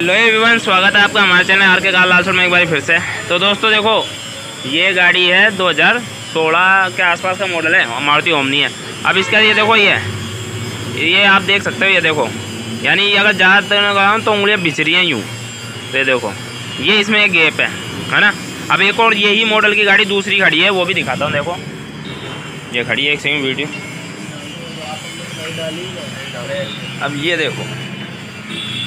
Hello everyone, स्वागत है आपका हमारे चैनल आर के काल लालसर में एक बार फिर से। तो दोस्तों देखो, ये गाड़ी है 2016 के आसपास का मॉडल है, मारुति ओमनी है। अब इसका ये देखो ये ये आप देख सकते हो, ये देखो। यानी अगर ज़्यादा लगाऊँ तो उंगलियाँ बिछ रही हैं यूँ। ये देखो, ये इसमें एक गैप है है ना? अब एक और यही मॉडल की गाड़ी दूसरी खड़ी है, वो भी दिखाता हूँ, देखो। ये खड़ी है एक सेम वीडियो अब ये देखो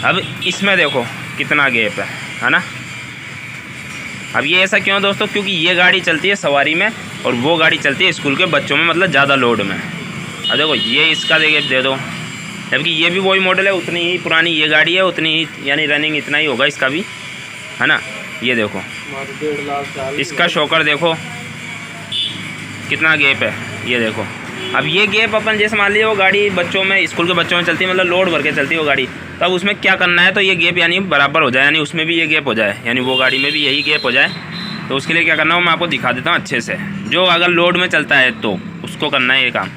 अब इसमें देखो कितना गैप है है ना? अब ये ऐसा क्यों दोस्तों? क्योंकि ये गाड़ी चलती है सवारी में और वो गाड़ी चलती है स्कूल के बच्चों में मतलब ज़्यादा लोड में। अब देखो ये इसका दे गैप दे दो। जबकि ये भी वही मॉडल है उतनी ही पुरानी ये गाड़ी है उतनी ही यानी रनिंग इतना ही होगा इसका भी है ना? ये देखो। इसका शोकर देखो कितना गैप है ये देखो। अब ये गेप अपन जैसे मान लीजिए वो गाड़ी बच्चों में स्कूल के बच्चों में चलती है मतलब लोड भर के चलती है वो गाड़ी तो अब उसमें क्या करना है तो ये गेप यानी बराबर हो जाए यानी उसमें भी ये गेप हो जाए यानी वो गाड़ी में भी यही गेप हो जाए तो उसके लिए क्या करना हो मैं आपको दिखा देता हूँ अच्छे से। जो अगर लोड में चलता है तो उसको करना है ये काम।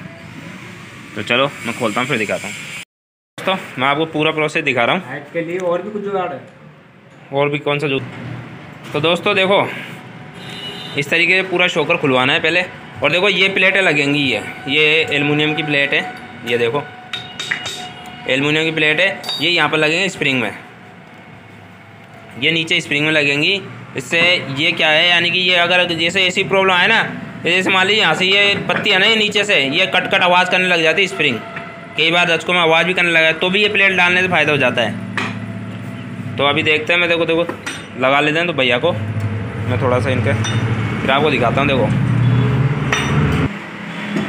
तो चलो मैं खोलता हूँ फिर दिखाता हूँ। दोस्तों मैं आपको पूरा प्रोसेस दिखा रहा हूँ। हाइट के लिए और भी कुछ जुगाड़ है। और भी कौन सा जूत तो दोस्तों देखो इस तरीके से पूरा शोकर खुलवाना है पहले। और देखो ये प्लेटें लगेंगी, ये। ये एलुमिनियम की प्लेट है, ये देखो। एलुमिनियम की प्लेट है, ये यहाँ पर लगेंगे स्प्रिंग में। ये नीचे स्प्रिंग में लगेंगी। इससे ये क्या है, यानी कि ये अगर जैसे ऐसी प्रॉब्लम आए ना, जैसे मान लीजिए यहाँ से ये पत्ती है ना, ये नीचे से, ये कट कट आवाज़ करने लग जाती है स्प्रिंग। कई बार दर्शकों में आवाज़ भी करने लगा तो भी ये प्लेट डालने से फ़ायदा हो जाता है। तो अभी देखते हैं, मैं देखो देखो, लगा लेते हैं तो भैया को, मैं थोड़ा सा इनके, फिर आपको दिखाता हूँ, देखो।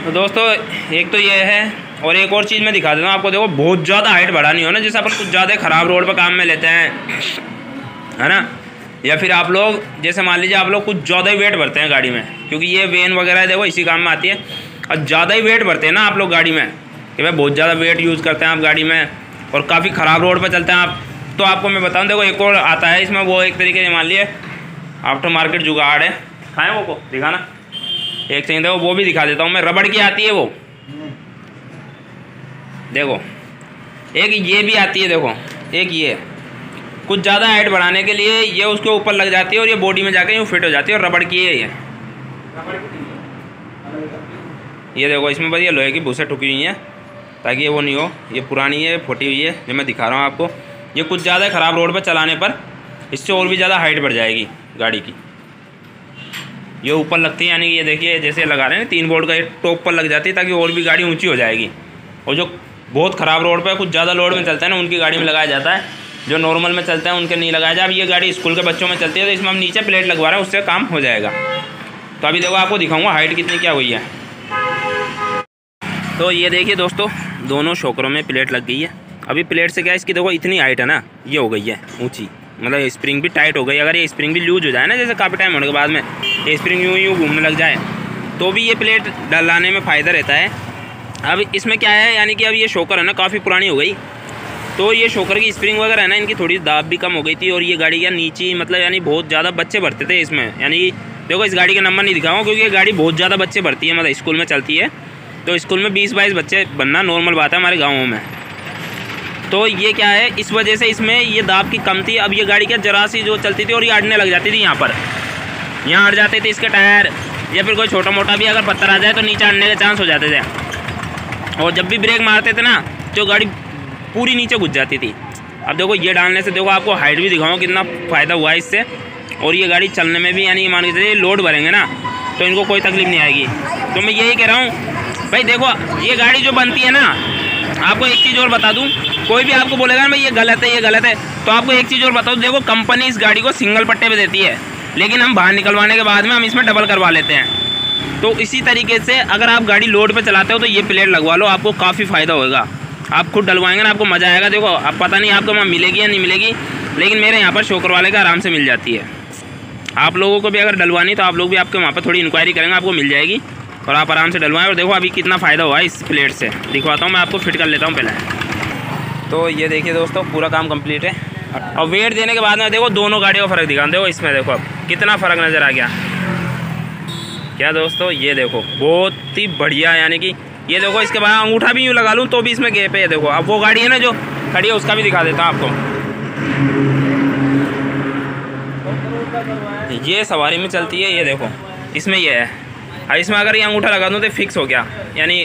तो दोस्तों, एक तो ये है, और एक और चीज़ मैं दिखा देता हूँ आपको। देखो, बहुत ज़्यादा हाइट बढ़ानी हो ना, जैसे अपन कुछ ज़्यादा ख़राब रोड पर काम में लेते हैं, है ना? या फिर आप लोग, जैसे मान लीजिए आप लोग कुछ ज़्यादा ही वेट भरते हैं गाड़ी में, क्योंकि ये वेन वगैरह देखो, इसी काम में आती है। और ज़्यादा ही वेट भरते हैं ना आप लोग गाड़ी में, कि भाई बहुत ज़्यादा वेट यूज़ करते हैं आप गाड़ी में, और काफ़ी ख़राब रोड पर चलते हैं आप। तो आपको मैं बताऊँ, देखो, एक और आता है, इसमें वो एक तरीके से मान लिए आफ्टर मार्केट जुगाड़ है। खाएँ वो को, दिखाना। एक सेकंड देखो वो भी दिखा देता हूँ मैं। रबड़ की आती है वो। देखो एक ये भी आती है देखो एक ये। कुछ ज़्यादा हाइट बढ़ाने के लिए ये उसके ऊपर लग जाती है और ये बॉडी में जाके यूँ फिट हो जाती है और रबड़ की है ये। ये देखो इसमें बढ़िया लोहे की भूसे ठुकी हुई हैं ताकि ये वो नहीं हो। ये पुरानी है फटी हुई है जो मैं दिखा रहा हूँ आपको। ये कुछ ज़्यादा ख़राब रोड पर चलाने पर इससे और भी ज़्यादा हाइट बढ़ जाएगी गाड़ी की। ये ऊपर लगती है, यानी कि ये देखिए, जैसे लगा रहे हैं, तीन बोर्ड का ये टॉप पर लग जाती है ताकि और भी गाड़ी ऊँची हो जाएगी। और जो बहुत ख़राब रोड पर कुछ ज़्यादा लोड में चलता है ना, उनकी गाड़ी में लगाया जाता है। जो नॉर्मल में चलता है, उनके नहीं लगाया जाए। अब ये गाड़ी स्कूल के बच्चों में चलती है तो इसमें हम नीचे प्लेट लगवा रहे हैं, उससे काम हो जाएगा। तो अभी देखो, आपको दिखाऊँगा हाइट कितनी क्या हुई है। तो ये देखिए दोस्तों, दोनों शोकरों में प्लेट लग गई है। अभी प्लेट से क्या, इसकी देखो इतनी हाइट है ना, ये हो गई है, ऊँची। मतलब स्प्रिंग भी टाइट हो गई। अगर ये स्प्रिंग भी लूज हो जाए ना, जैसे काफ़ी टाइम होने के बाद में, ये स्प्रिंग यूँ यूँ घूमने लग जाए तो भी ये प्लेट डलाने में फ़ायदा रहता है। अब इसमें क्या है, यानी कि अब ये शोकर है ना, काफ़ी पुरानी हो गई। तो ये शोकर की स्प्रिंग वगैरह है ना, इनकी थोड़ी दाब भी कम हो गई थी और ये गाड़ी क्या नीचे मतलब यानी बहुत ज़्यादा बच्चे भरते थे इसमें। यानी देखो, इस गाड़ी का नंबर नहीं दिखाऊँ क्योंकि ये गाड़ी बहुत ज़्यादा बच्चे भरती है मतलब स्कूल में चलती है। तो स्कूल में बीस बाईस बच्चे बनना नॉर्मल बात है हमारे गाँवों में। तो ये क्या है? इस वजह से इसमें ये दाब की कम थी। अब ये गाड़ी क्या जरा सी जो चलती थी और ये अड़ने लग जाती थी यहाँ पर। यहाँ अड़ जाते थे इसके टायर या फिर कोई छोटा मोटा भी अगर पत्थर आ जाए तो नीचे अड़ने के चांस हो जाते थे। और जब भी ब्रेक मारते थे ना तो गाड़ी पूरी नीचे घुस जाती थी। अब देखो ये डालने से देखो आपको हाइट भी दिखाऊँ कितना फ़ायदा हुआ है इससे। और ये गाड़ी चलने में भी यानी मान के चलिए लोड भरेंगे ना तो इनको कोई तकलीफ़ नहीं आएगी। तो मैं यही कह रहा हूँ, भाई देखो ये गाड़ी जो बनती है ना, आपको एक चीज़ और बता दूँ कोई भी आपको बोलेगा ना, भाई, ये गलत है, ये गलत है। तो आपको एक चीज़ और बता दूँ देखो कंपनी इस गाड़ी को सिंगल पट्टे पे देती है, लेकिन हम बाहर निकलवाने के बाद में हम इसमें डबल करवा लेते हैं। तो इसी तरीके से अगर आप गाड़ी लोड पर चलाते हो तो ये प्लेट लगवा लो, आपको काफ़ी फ़ायदा होगा आप खुद डलवाएँगे ना, आपको मज़ा आएगा। देखो आप पता नहीं आपको वहाँ मिलेगी या नहीं मिलेगी, लेकिन मेरे यहाँ पर शोकर वाले का आराम से मिल जाती है। आप लोगों को भी अगर डलवानी तो आप लोग भी आपके वहाँ पर थोड़ी इंक्वायरी करेंगे, आपको मिल जाएगी। और आप आराम से डलवाएँ, और देखो अभी कितना फ़ायदा हुआ है इस प्लेट से। दिखवाता हूँ, मैं आपको फिट कर लेता हूँ पहले। तो ये देखिए दोस्तों, पूरा काम कंप्लीट है। और वेट देने के बाद में देखो दोनों गाड़ियों का फ़र्क दिखा देखो इसमें देखो अब कितना फ़र्क नज़र आ गया। क्या दोस्तों, ये देखो, बहुत ही बढ़िया, यानी कि ये देखो, इसके बाद अंगूठा भी यूँ लगा लूँ तो भी इसमें गेप है। देखो, अब वो गाड़ी है ना जो खड़ी है, उसका भी दिखा देता हूँ आपको। ये सवारी में चलती है, ये देखो, इसमें ये है। और इसमें अगर ये अंगूठा लगा दूँ तो फिक्स हो गया। यानी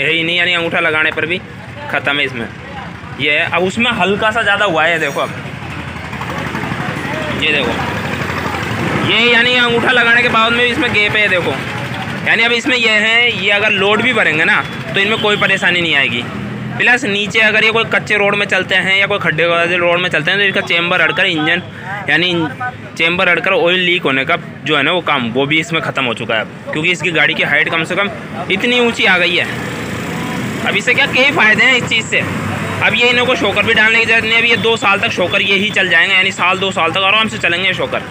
है ही नहीं, यानी अंगूठा लगाने पर भी ख़त्म है इसमें। ये है। अब उसमें हल्का सा ज़्यादा हुआ है देखो अब। ये देखो। ये यानी अंगूठा लगाने के बाद में इसमें गेप है देखो। यानी अब इसमें यह है, ये अगर लोड भी भरेंगे ना तो इनमें कोई परेशानी नहीं आएगी। प्लस नीचे अगर ये कोई कच्चे रोड में चलते हैं या कोई खड्डे वाले रोड में चलते हैं तो इसका चेम्बर अड़कर इंजन, यानी चेम्बर अड़कर ऑयल लीक होने का जो है ना वो काम, वो भी इसमें ख़त्म हो चुका है क्योंकि इसकी गाड़ी की हाइट कम से कम इतनी ऊँची आ गई है। अब इससे क्या कई फ़ायदे हैं इस चीज़ से? अब ये इन्हों को शोकर भी डालने की ज़रूरत नहीं अब ये दो साल तक शोकर ये ही चल जाएँगे, यानी साल, दो साल तक आराम से चलेंगे शोकर।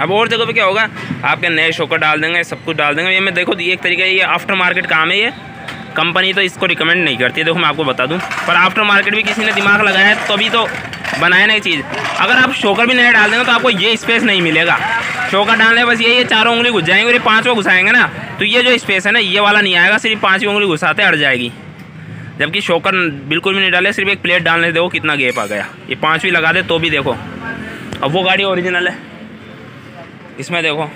अब और जगह पे क्या होगा? आपके नए शोकर डाल देंगे, सब कुछ डाल देंगे। ये मैं देखो, एक तरीके ये आफ्टर मार्केट काम है ये। कंपनी तो इसको रिकमेंड नहीं करती। है देखो, मैं आपको बता दूँ। पर आफ्टर मार्केट भी किसी ने दिमाग लगाया तो अभी तो बनाए ना चीज़। अगर आप शोकर भी नए डाल देंगे तो आपको ये स्पेस नहीं मिलेगा। शोकर डालने बस ये ये चारों उंगली घुस जाएँगे और ये पाँचों घुसाएँगे ना। तो ये जो स्पेस है ना, ये वाला नहीं आएगा, सिर्फ़ पाँचवीं उंगली घुसाते अड़ जाएगी। जबकि शोकर बिल्कुल भी नहीं डाले, सिर्फ़ एक प्लेट डालने देखो कितना गेप आ गया। ये पाँचवीं लगा दे तो भी देखो। अब वो गाड़ी ओरिजिनल है। इसमें देखो।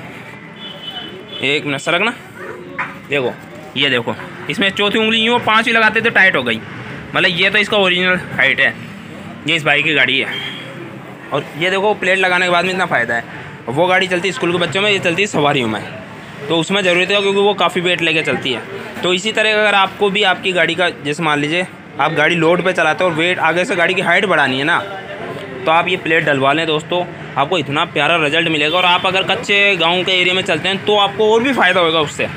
एक मिनट सरक ना देखो, ये देखो। इसमें चौथी उंगली यूँ पाँच भी लगाते तो टाइट हो गई। मतलब ये तो इसका ओरिजिनल हाइट है। ये इस बाइक की गाड़ी है। और ये देखो प्लेट लगाने के बाद में इतना फ़ायदा है। वो गाड़ी चलती है स्कूल के बच्चों में, ये चलती है सवारियों में। तो उसमें ज़रूरत है, क्योंकि वो काफ़ी वेट लेके चलती है। तो इसी तरह अगर आपको भी आपकी गाड़ी का, जैसे मान लीजिए, आप गाड़ी लोड पे चलाते हो और वेट, आगे से गाड़ी की हाइट बढ़ानी है ना तो आप ये प्लेट डलवा लें दोस्तों, आपको इतना प्यारा रिज़ल्ट मिलेगा। और आप अगर कच्चे गाँव के एरिया में चलते हैं तो आपको और भी फ़ायदा होगा उससे।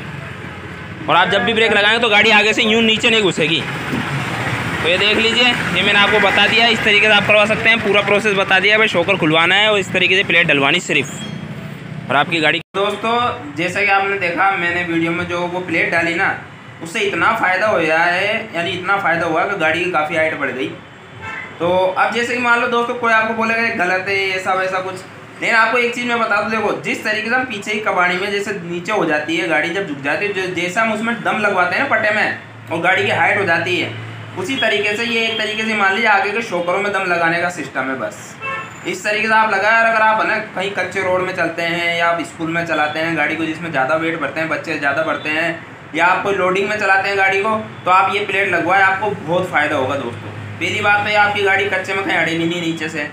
और आप जब भी ब्रेक लगाएँगे तो गाड़ी आगे से यूँ नीचे नहीं घुसेगी। तो ये देख लीजिए, ये मैंने आपको बता दिया, इस तरीके से आप करवा सकते हैं, पूरा प्रोसेस बता दिया, भाई शोकर खुलवाना है और इस तरीके से प्लेट डलवानी सिर्फ़। और आपकी गाड़ी दोस्तों, जैसा कि आपने देखा, मैंने वीडियो में जो वो प्लेट डाली ना उससे इतना फ़ायदा हो गया है, यानी इतना फ़ायदा हुआ कि गाड़ी की काफ़ी हाइट बढ़ गई। तो अब जैसे कि मान लो दोस्तों, कोई आपको बोलेगा गलत है ऐसा वैसा कुछ। लेकिन आपको एक चीज़ मैं बता दूँ, देखो, जिस तरीके से हम पीछे ही कबाड़ी में जैसे नीचे हो जाती है, गाड़ी जब झुक जाती है जैसा हम उसमें दम लगवाते हैं ना पट्टे में, और गाड़ी की हाइट हो जाती है, उसी तरीके से ये एक तरीके से मान लीजिए आगे के शोकरों में दम लगाने का सिस्टम है बस। इस तरीके से आप लगाए, और अगर आप है ना कहीं कच्चे रोड में चलते हैं, या आप स्कूल में चलाते हैं, गाड़ी को जिसमें ज़्यादा वेट बढ़ते हैं, बच्चे ज़्यादा बढ़ते हैं या आप कोई लोडिंग में चलाते हैं गाड़ी को तो आप ये प्लेट लगवाए, आपको बहुत फ़ायदा होगा दोस्तों। पहली बात तो ये आपकी गाड़ी कच्चे में कहीं अड़ेगी नहीं नीचे से।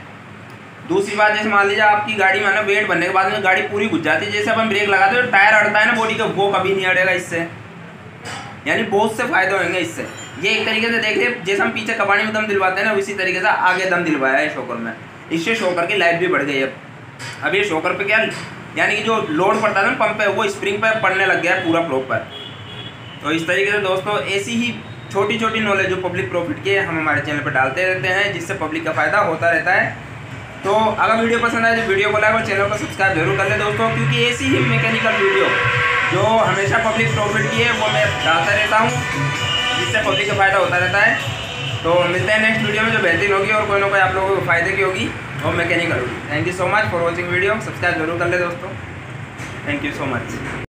दूसरी बात, जैसे मान लीजिए आपकी गाड़ी में ना वेट बनने के बाद में गाड़ी पूरी घुस जाती है, जैसे अपन ब्रेक लगाते हैं टायर अड़ता है ना बॉडी का, वो कभी नहीं अड़ेगा इससे। यानी बहुत से फ़ायदे होंगे इससे। ये एक तरीके से देखिए जैसे हम पीछे कबाड़ी में दम दिलवाते हैं ना, उसी तरीके से आगे दम दिलवाया है शोकर में। इससे शोकर की लाइफ भी बढ़ गई अब। अब ये शोकर पे क्या, यानी कि जो लोड पड़ता है ना पंप पे, वो स्प्रिंग पे पड़ने लग गया है पूरा प्रॉपर तो इस तरीके से दोस्तों, ऐसी ही छोटी छोटी नॉलेज जो पब्लिक प्रॉफिट की हम हमारे चैनल पर डालते रहते हैं, जिससे पब्लिक का फ़ायदा होता रहता है। तो अगर वीडियो पसंद आए तो वीडियो को लाइक और चैनल को सब्सक्राइब ज़रूर कर ले दोस्तों, क्योंकि ऐसी ही मैकेनिकल वीडियो जो हमेशा पब्लिक प्रॉफिट की है, वो मैं डालता रहता हूँ, जिससे पब्लिक का फ़ायदा होता रहता है। तो मिलते हैं नेक्स्ट वीडियो में, जो बेहतरीन होगी और कोई ना कोई आप लोगों को फ़ायदे की होगी, वो मैकेनिकल होगी। Thank you so much for watching video subscribe ज़रूर कर ले दोस्तों। Thank you so much